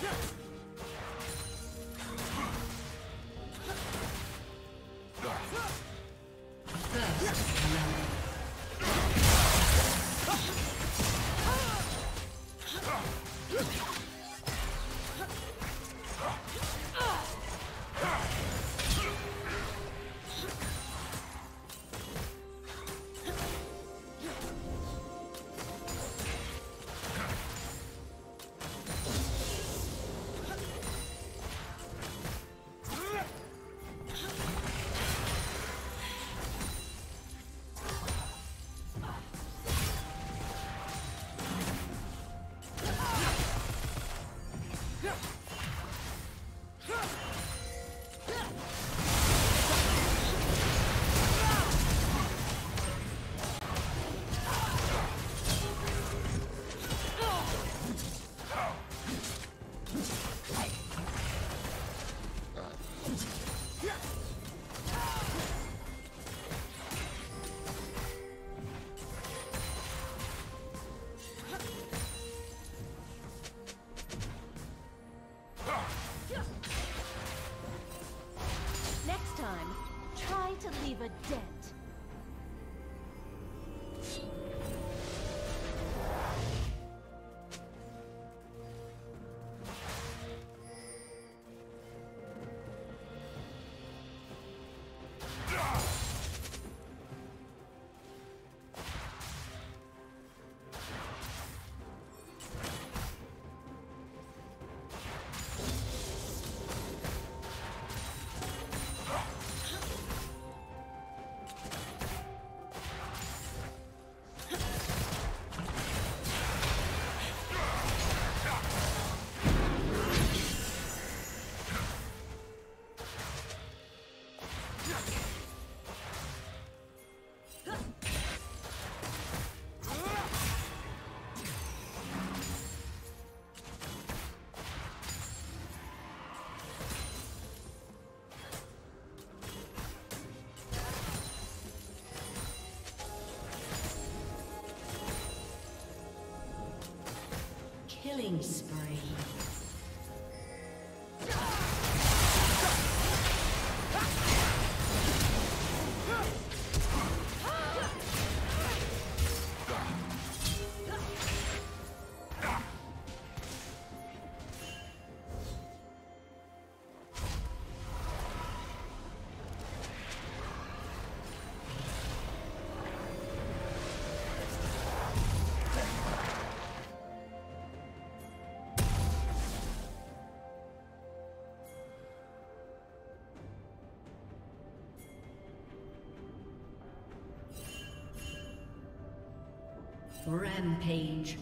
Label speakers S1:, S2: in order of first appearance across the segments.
S1: Yes! Killing spree. Rampage.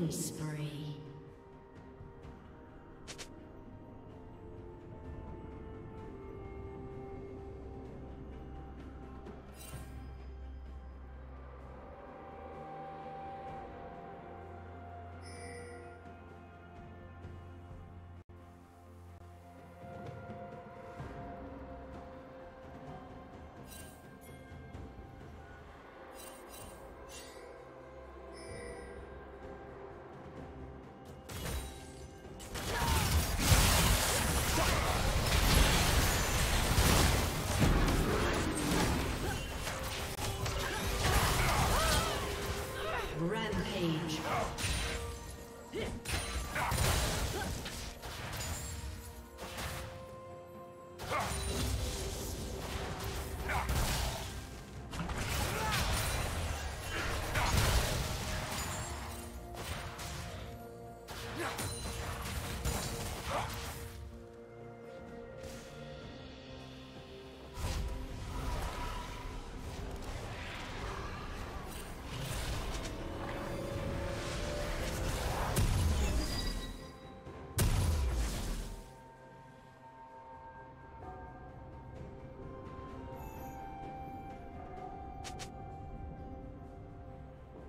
S1: Killing spree.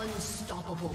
S1: Unstoppable.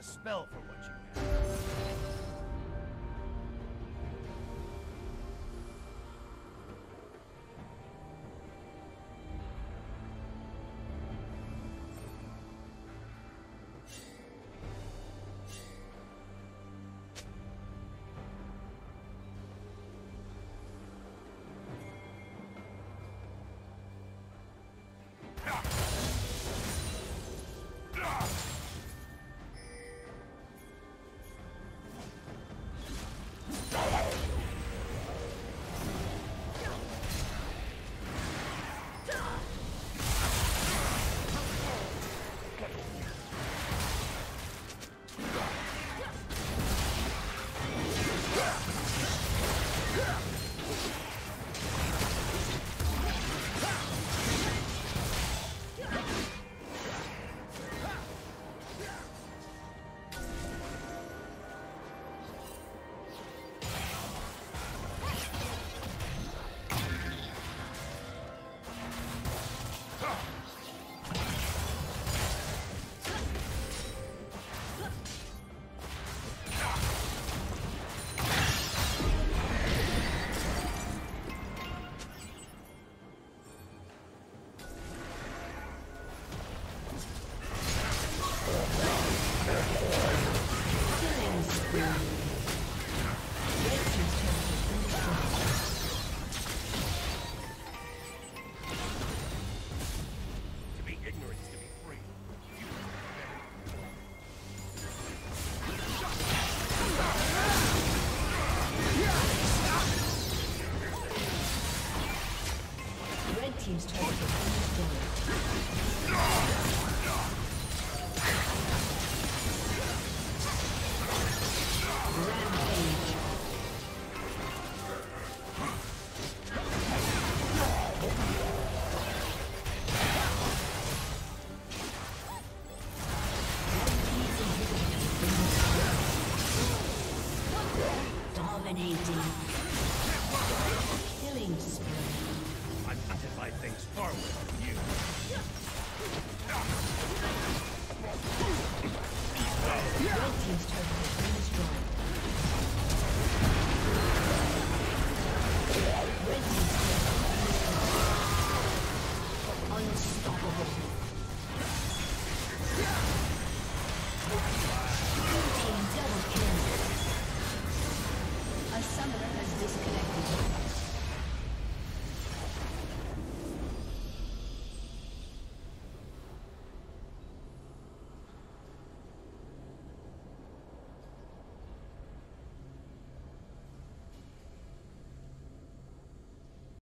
S2: Spell for what you
S1: team's